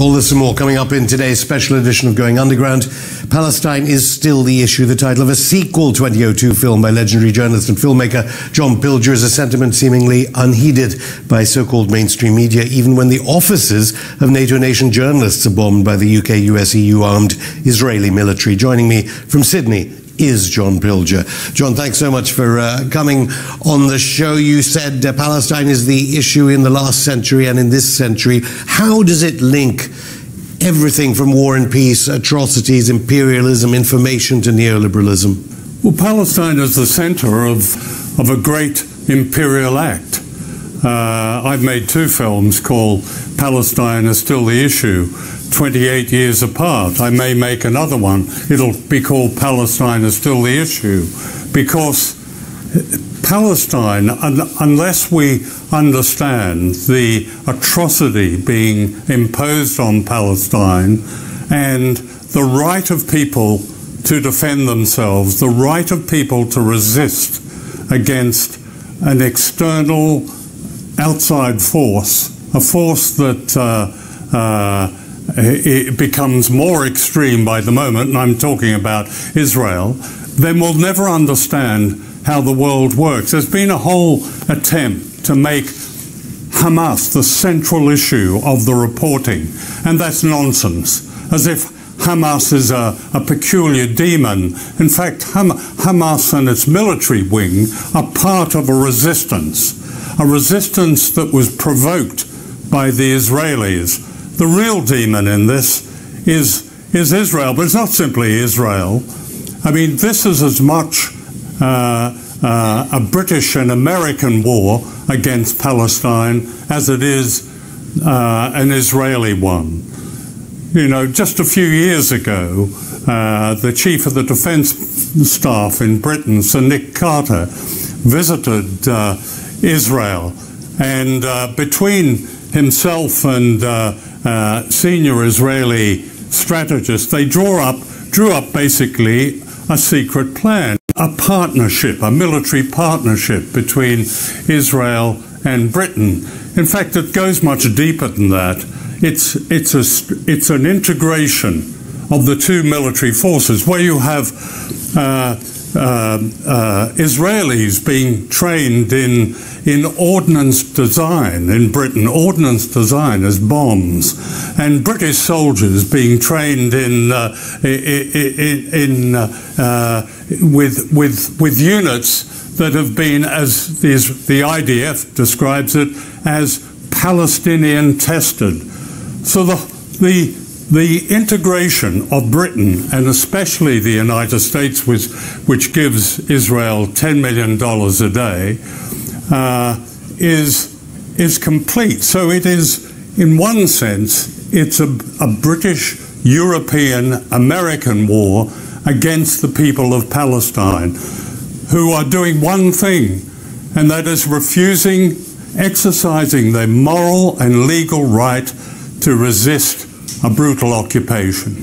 All this and more coming up in today's special edition of Going Underground. Palestine is still the issue. The title of a sequel 2002 film by legendary journalist and filmmaker John Pilger is a sentiment seemingly unheeded by so-called mainstream media, even when the offices of NATO nation journalists are bombed by the UK, US, EU armed Israeli military. Joining me from Sydney is John Pilger. John, thanks so much for uh, coming on the show. You said uh, Palestine is the issue in the last century and in this century. How does it link everything from war and peace, atrocities, imperialism, information to neoliberalism? Well, Palestine is the center of, of a great imperial act. Uh, I've made two films called Palestine is Still the Issue 28 years apart. I may make another one. It'll be called Palestine is Still the Issue because Palestine, un unless we understand the atrocity being imposed on Palestine and the right of people to defend themselves, the right of people to resist against an external outside force, a force that uh, uh, it becomes more extreme by the moment, and I'm talking about Israel, then we'll never understand how the world works. There's been a whole attempt to make Hamas the central issue of the reporting, and that's nonsense, as if Hamas is a, a peculiar demon. In fact, Ham Hamas and its military wing are part of a resistance, a resistance that was provoked by the Israelis the real demon in this is, is Israel, but it's not simply Israel. I mean, this is as much uh, uh, a British and American war against Palestine as it is uh, an Israeli one. You know, just a few years ago, uh, the chief of the defense staff in Britain, Sir Nick Carter, visited uh, Israel, and uh, between himself and uh, senior Israeli strategists, they draw up, drew up basically a secret plan, a partnership, a military partnership between Israel and Britain. In fact, it goes much deeper than that. It's, it's, a, it's an integration of the two military forces where you have uh, uh, uh, Israelis being trained in in ordnance design in Britain, ordnance design as bombs, and British soldiers being trained in uh, in, in uh, with with with units that have been, as the, the IDF describes it, as Palestinian tested. So the the the integration of Britain and especially the United States, which, which gives Israel $10 million a day, uh, is, is complete. So it is, in one sense, it's a, a British, European, American war against the people of Palestine who are doing one thing, and that is refusing exercising their moral and legal right to resist a brutal occupation.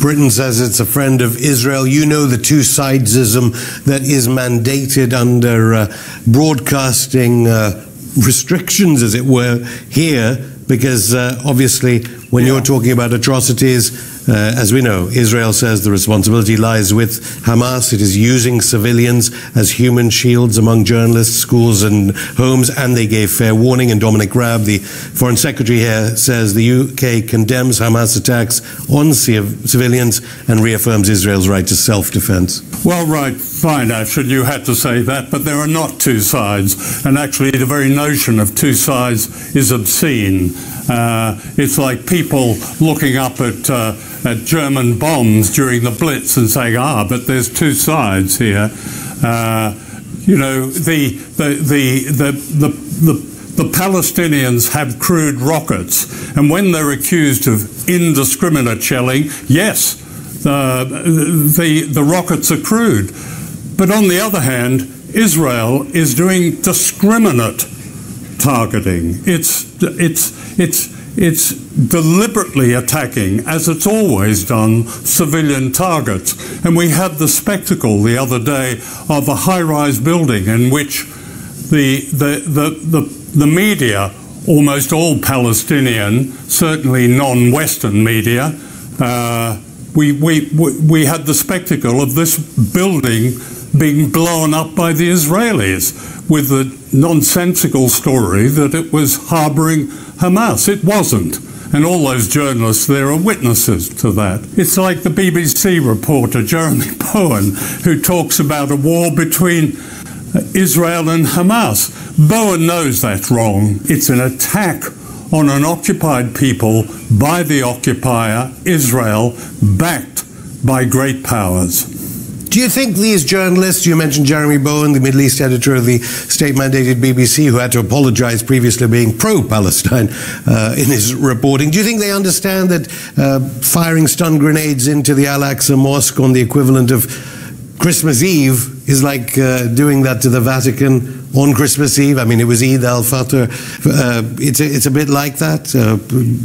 Britain says it's a friend of Israel. You know the two sidesism that is mandated under uh, broadcasting uh, restrictions, as it were, here, because uh, obviously when yeah. you're talking about atrocities, uh, as we know, Israel says the responsibility lies with Hamas. It is using civilians as human shields among journalists, schools, and homes, and they gave fair warning. And Dominic Raab, the foreign secretary here, says the UK condemns Hamas attacks on civilians and reaffirms Israel's right to self defense. Well, right, fine, Afshin, you had to say that, but there are not two sides. And actually, the very notion of two sides is obscene. Uh, it's like people looking up at uh, at German bombs during the Blitz and saying, ah, but there's two sides here. Uh, you know, the, the, the, the, the, the the Palestinians have crude rockets, and when they're accused of indiscriminate shelling, yes, the, the, the rockets are crude. But on the other hand, Israel is doing discriminate targeting. It's, it's, it's, it's deliberately attacking, as it's always done, civilian targets. And we had the spectacle the other day of a high rise building in which the, the, the, the, the media almost all Palestinian, certainly non Western media, uh, we, we, we had the spectacle of this building being blown up by the Israelis with the nonsensical story that it was harboring Hamas. It wasn't. And all those journalists there are witnesses to that. It's like the BBC reporter Jeremy Bowen, who talks about a war between Israel and Hamas. Bowen knows that's wrong. It's an attack on an occupied people by the occupier, Israel, backed by great powers. Do you think these journalists, you mentioned Jeremy Bowen, the Middle East editor of the state mandated BBC, who had to apologize previously being pro Palestine uh, in his reporting, do you think they understand that uh, firing stun grenades into the Al Aqsa Mosque on the equivalent of Christmas Eve is like uh, doing that to the Vatican on Christmas Eve. I mean, it was Eid al Fitr. Uh, it's, a, it's a bit like that, uh,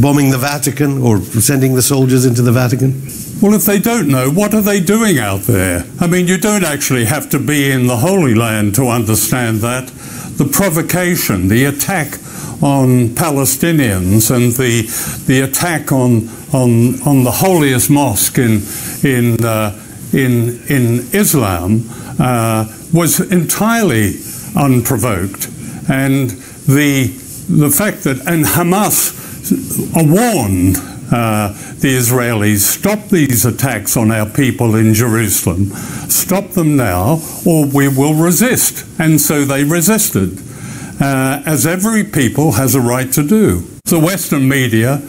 bombing the Vatican or sending the soldiers into the Vatican. Well, if they don't know, what are they doing out there? I mean, you don't actually have to be in the Holy Land to understand that. The provocation, the attack on Palestinians and the, the attack on, on, on the holiest mosque in, in uh, in, in Islam uh, was entirely unprovoked. And the, the fact that, and Hamas warned uh, the Israelis, stop these attacks on our people in Jerusalem, stop them now, or we will resist. And so they resisted, uh, as every people has a right to do. The Western media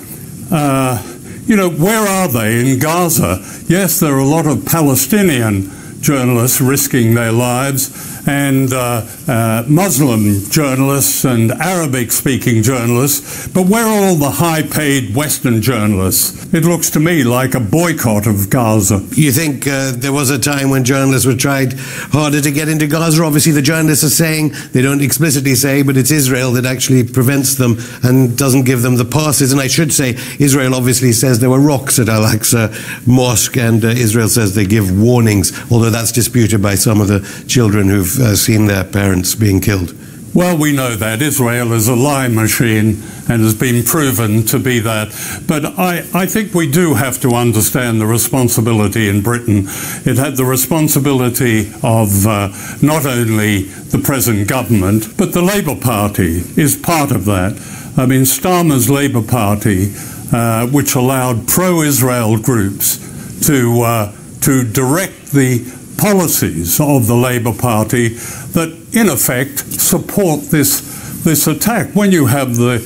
uh, you know, where are they in Gaza? Yes, there are a lot of Palestinian journalists risking their lives and uh, uh, Muslim journalists and Arabic speaking journalists, but where are all the high paid Western journalists? It looks to me like a boycott of Gaza. You think uh, there was a time when journalists were tried harder to get into Gaza? Obviously, the journalists are saying, they don't explicitly say, but it's Israel that actually prevents them and doesn't give them the passes. And I should say, Israel obviously says there were rocks at Al Aqsa Mosque, and uh, Israel says they give warnings, although that's disputed by some of the children who've uh, seen their parents being killed? Well, we know that. Israel is a lie machine and has been proven to be that. But I, I think we do have to understand the responsibility in Britain. It had the responsibility of uh, not only the present government, but the Labour Party is part of that. I mean, Starmer's Labour Party, uh, which allowed pro Israel groups to, uh, to direct the policies of the Labour Party that, in effect, support this, this attack. When you have the,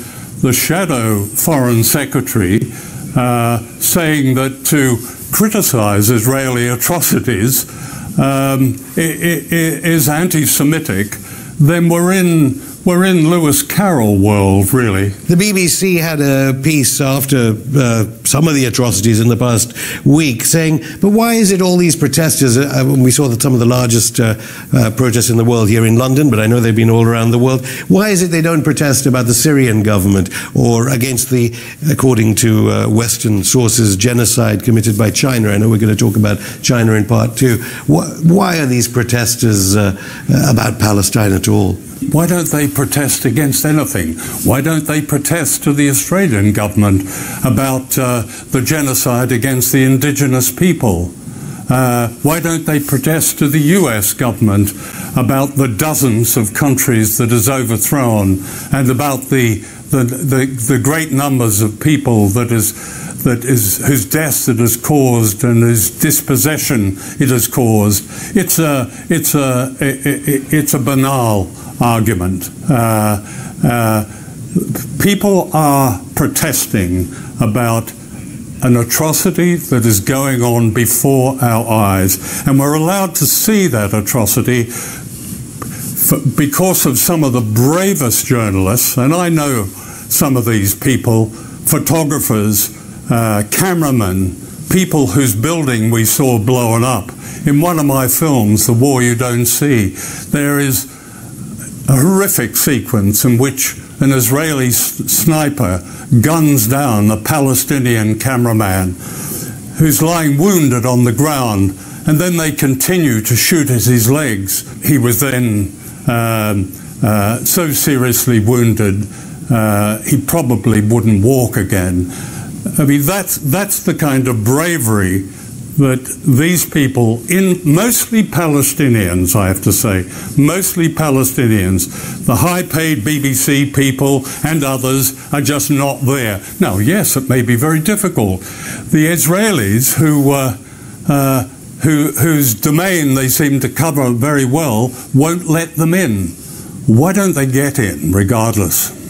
the shadow Foreign Secretary uh, saying that to criticise Israeli atrocities um, is anti Semitic, then we're in we're in Lewis Carroll world, really. The BBC had a piece after uh, some of the atrocities in the past week saying, but why is it all these protesters? Uh, we saw that some of the largest uh, uh, protests in the world here in London, but I know they've been all around the world. Why is it they don't protest about the Syrian government or against the, according to uh, Western sources, genocide committed by China? I know we're going to talk about China in part two. Why, are these protesters uh, about Palestine at all? Why don't they protest against anything? Why don't they protest to the Australian government about uh, the genocide against the indigenous people? Uh, why don't they protest to the US government about the dozens of countries that is overthrown and about the, the, the, the great numbers of people that is that is whose death it has caused and whose dispossession it has caused. It's a it's a it's a banal argument. Uh, uh, people are protesting about an atrocity that is going on before our eyes, and we're allowed to see that atrocity because of some of the bravest journalists, and I know some of these people, photographers, uh, cameramen, people whose building we saw blown up. In one of my films, The War You Don't See, there is a horrific sequence in which an Israeli sniper guns down a Palestinian cameraman who's lying wounded on the ground, and then they continue to shoot at his legs. He was then um, uh, so seriously wounded uh, he probably wouldn't walk again. I mean, that's, that's the kind of bravery that these people, in mostly Palestinians, I have to say, mostly Palestinians, the high-paid BBC people and others are just not there. Now, yes, it may be very difficult. The Israelis, who, uh, uh, who whose domain they seem to cover very well, won't let them in. Why don't they get in, regardless?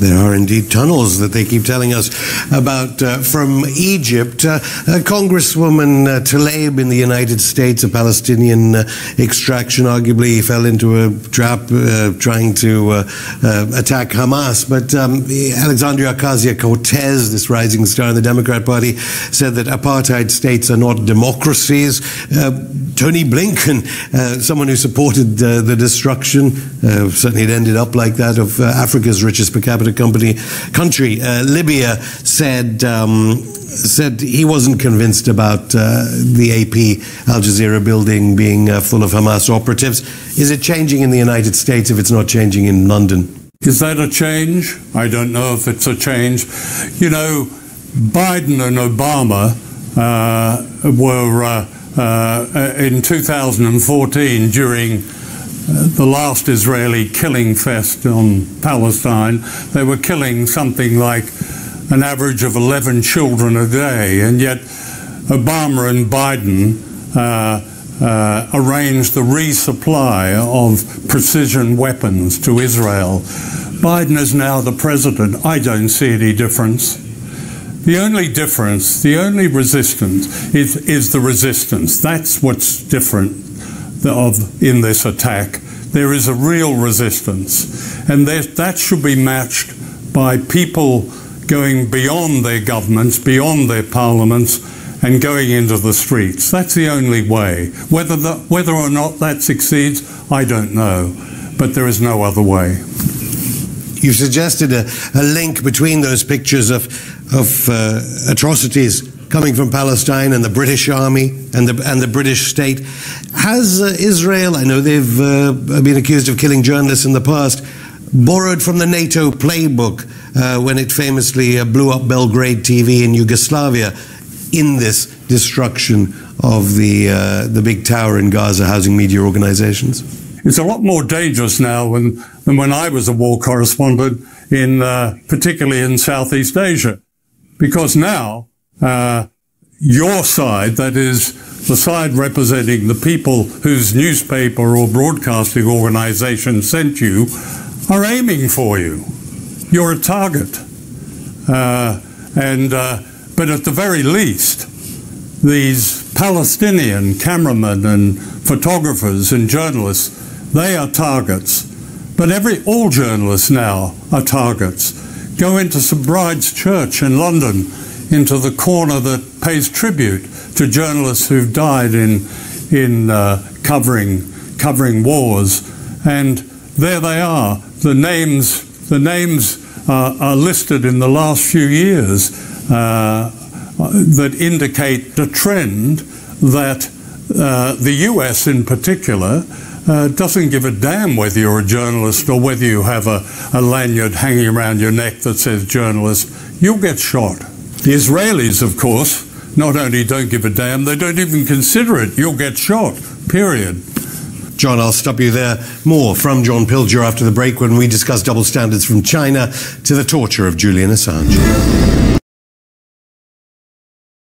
There are indeed tunnels that they keep telling us about uh, from Egypt. Uh, Congresswoman uh, Tlaib in the United States, a Palestinian uh, extraction, arguably fell into a trap uh, trying to uh, attack Hamas. But um, Alexandria Ocasio Cortez, this rising star in the Democrat Party, said that apartheid states are not democracies. Tony Blinken, someone who supported the destruction, certainly it ended up like that, of Africa's richest per capita company country, uh, Libya, said um, said he wasn't convinced about uh, the AP Al Jazeera building being uh, full of Hamas operatives. Is it changing in the United States if it's not changing in London? Is that a change? I don't know if it's a change. You know, Biden and Obama uh, were uh, uh, in 2014 during the last Israeli killing fest on Palestine, they were killing something like an average of 11 children a day, and yet Obama and Biden uh, uh, arranged the resupply of precision weapons to Israel. Biden is now the president. I don't see any difference. The only difference, the only resistance is, is the resistance. That's what's different of in this attack. There is a real resistance, and that, that should be matched by people going beyond their governments, beyond their parliaments, and going into the streets. That's the only way. Whether, the, whether or not that succeeds, I don't know, but there is no other way. You've suggested a, a link between those pictures of, of uh, atrocities coming from Palestine and the British Army and the, and the British state. Has uh, Israel, I know they've uh, been accused of killing journalists in the past, borrowed from the NATO playbook uh, when it famously uh, blew up Belgrade TV in Yugoslavia in this destruction of the, uh, the big tower in Gaza housing media organizations? It's a lot more dangerous now than, than when I was a war correspondent in, uh, particularly in Southeast Asia. Because now uh, your side, that is the side representing the people whose newspaper or broadcasting organization sent you, are aiming for you. You're a target. Uh, and, uh, but at the very least, these Palestinian cameramen and photographers and journalists, they are targets. But every, all journalists now are targets. Go into St Bride's Church in London into the corner that pays tribute to journalists who've died in, in uh, covering, covering wars. And there they are. The names, the names uh, are listed in the last few years uh, that indicate a trend that uh, the US in particular uh, doesn't give a damn whether you're a journalist or whether you have a, a lanyard hanging around your neck that says journalist. You'll get shot. The Israelis, of course, not only don't give a damn, they don't even consider it. You'll get shot, period. John, I'll stop you there. More from John Pilger after the break when we discuss double standards from China to the torture of Julian Assange.